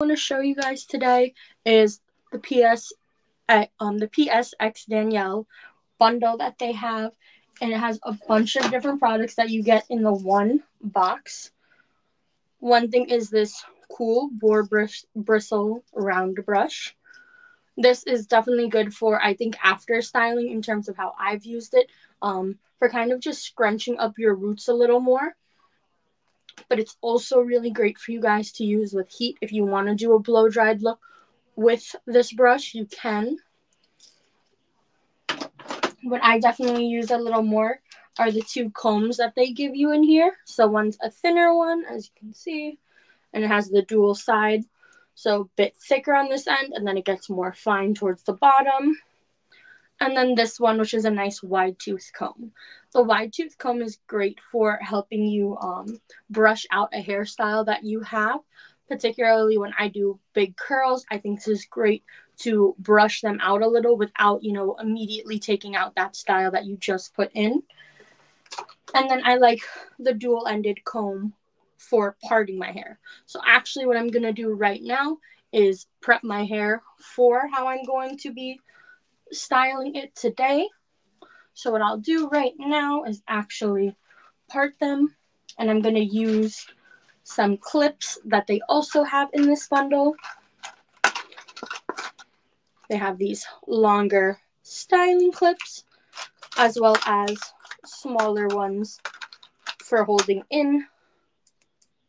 want to show you guys today is the PS uh, um the PSX Danielle bundle that they have and it has a bunch of different products that you get in the one box. One thing is this cool boar brush, bristle round brush. This is definitely good for I think after styling in terms of how I've used it um for kind of just scrunching up your roots a little more but it's also really great for you guys to use with heat. If you want to do a blow dried look with this brush, you can. What I definitely use a little more are the two combs that they give you in here. So one's a thinner one, as you can see, and it has the dual side. So a bit thicker on this end, and then it gets more fine towards the bottom. And then this one, which is a nice wide tooth comb. The wide tooth comb is great for helping you um, brush out a hairstyle that you have, particularly when I do big curls. I think this is great to brush them out a little without, you know, immediately taking out that style that you just put in. And then I like the dual ended comb for parting my hair. So actually what I'm going to do right now is prep my hair for how I'm going to be styling it today. So what I'll do right now is actually part them and I'm going to use some clips that they also have in this bundle. They have these longer styling clips as well as smaller ones for holding in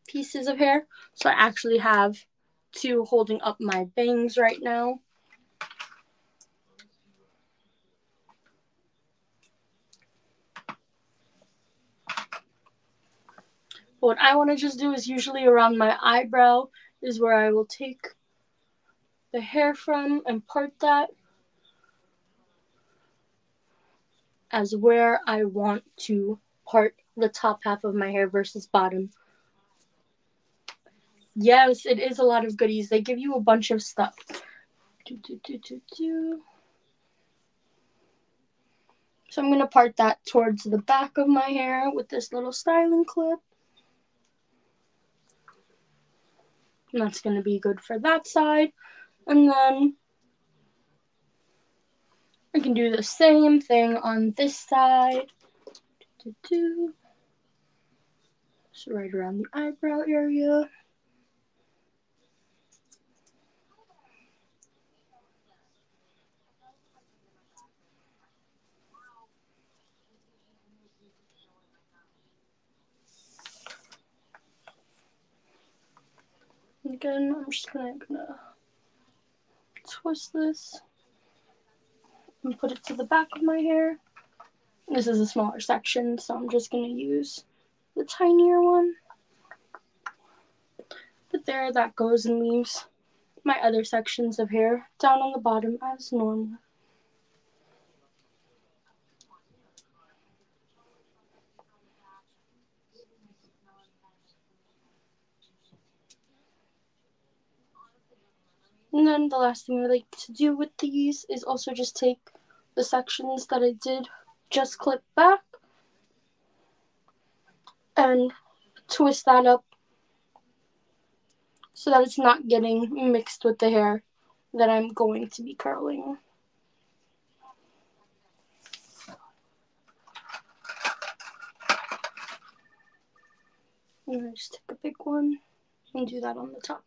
pieces of hair. So I actually have two holding up my bangs right now. What I want to just do is usually around my eyebrow is where I will take the hair from and part that as where I want to part the top half of my hair versus bottom. Yes, it is a lot of goodies. They give you a bunch of stuff. Do, do, do, so I'm going to part that towards the back of my hair with this little styling clip. And that's going to be good for that side. And then I can do the same thing on this side. So right around the eyebrow area. Again, I'm just gonna, gonna twist this and put it to the back of my hair. This is a smaller section, so I'm just gonna use the tinier one. But there, that goes and leaves my other sections of hair down on the bottom as normal. And then the last thing I like to do with these is also just take the sections that I did just clip back and twist that up so that it's not getting mixed with the hair that I'm going to be curling. I'm going to just take a big one and do that on the top.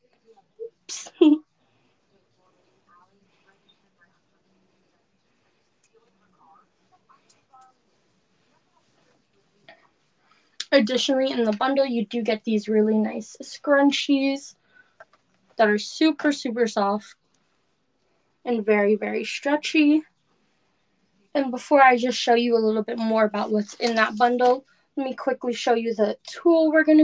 Additionally, in the bundle, you do get these really nice scrunchies that are super, super soft and very, very stretchy. And before I just show you a little bit more about what's in that bundle, let me quickly show you the tool we're going to